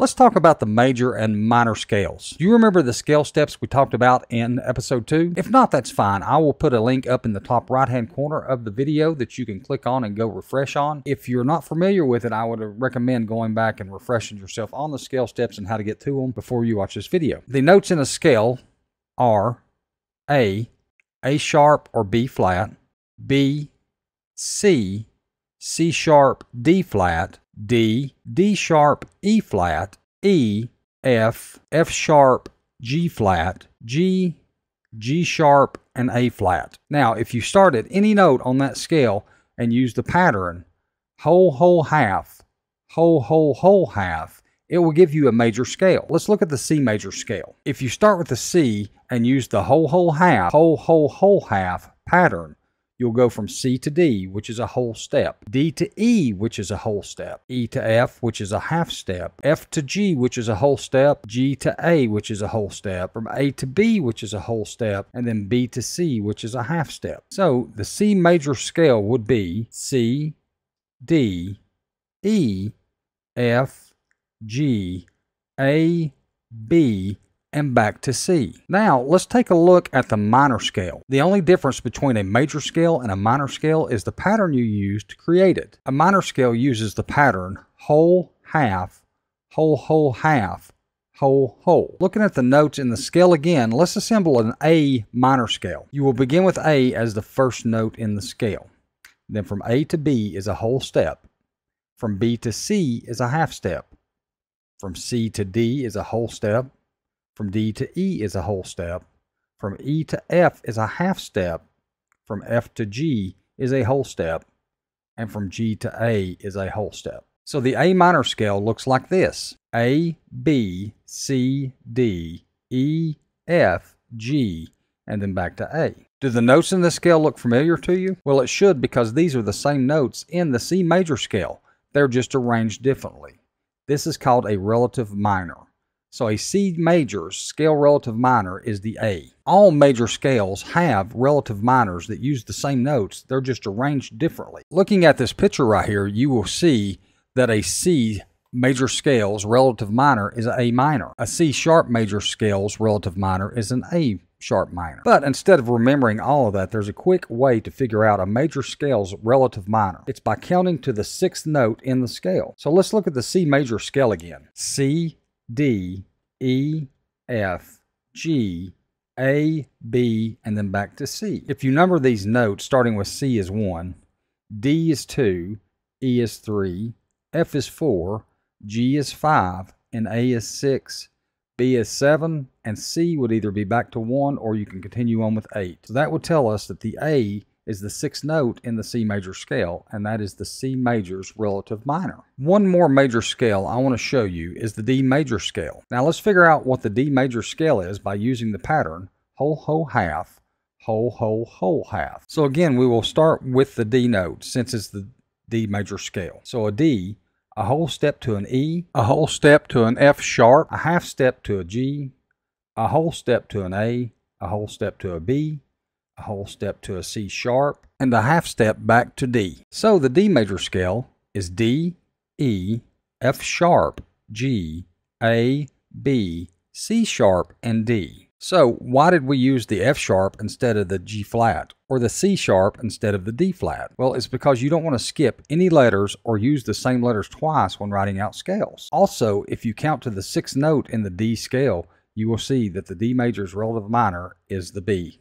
Let's talk about the major and minor scales. Do you remember the scale steps we talked about in episode 2? If not, that's fine. I will put a link up in the top right hand corner of the video that you can click on and go refresh on. If you're not familiar with it, I would recommend going back and refreshing yourself on the scale steps and how to get to them before you watch this video. The notes in a scale are A, A sharp or B flat, B, C, C sharp, D flat, D, D sharp, E flat, E, F, F sharp, G flat, G, G sharp, and A flat. Now, if you start at any note on that scale and use the pattern whole, whole, half, whole, whole, whole, half, it will give you a major scale. Let's look at the C major scale. If you start with the C and use the whole, whole, half, whole, whole, whole, half pattern, you'll go from C to D, which is a whole step, D to E, which is a whole step, E to F, which is a half step, F to G, which is a whole step, G to A, which is a whole step, from A to B, which is a whole step, and then B to C, which is a half step. So the C major scale would be C, D, E, F, G, A, B, and back to C. Now, let's take a look at the minor scale. The only difference between a major scale and a minor scale is the pattern you use to create it. A minor scale uses the pattern whole, half, whole, whole, half, whole, whole. Looking at the notes in the scale again, let's assemble an A minor scale. You will begin with A as the first note in the scale. Then from A to B is a whole step. From B to C is a half step. From C to D is a whole step. From D to E is a whole step. From E to F is a half step. From F to G is a whole step. And from G to A is a whole step. So the A minor scale looks like this A, B, C, D, E, F, G, and then back to A. Do the notes in this scale look familiar to you? Well, it should because these are the same notes in the C major scale. They're just arranged differently. This is called a relative minor. So a C major scale relative minor is the A. All major scales have relative minors that use the same notes, they're just arranged differently. Looking at this picture right here, you will see that a C major scales relative minor is an A minor. A C sharp major scales relative minor is an A sharp minor. But instead of remembering all of that, there's a quick way to figure out a major scale's relative minor. It's by counting to the sixth note in the scale. So let's look at the C major scale again. C, D, E, F, G, A, B, and then back to C. If you number these notes, starting with C is 1, D is 2, E is 3, F is 4, G is 5, and A is 6, B is 7, and C would either be back to 1 or you can continue on with 8. So that would tell us that the A is the sixth note in the C major scale, and that is the C major's relative minor. One more major scale I want to show you is the D major scale. Now let's figure out what the D major scale is by using the pattern whole, whole, half, whole, whole, whole, half. So again, we will start with the D note since it's the D major scale. So a D, a whole step to an E, a whole step to an F sharp, a half step to a G, a whole step to an A, a whole step to a B, a whole step to a C sharp, and a half step back to D. So the D major scale is D, E, F sharp, G, A, B, C sharp, and D. So why did we use the F sharp instead of the G flat or the C sharp instead of the D flat? Well, it's because you don't want to skip any letters or use the same letters twice when writing out scales. Also, if you count to the sixth note in the D scale, you will see that the D major's relative minor is the B.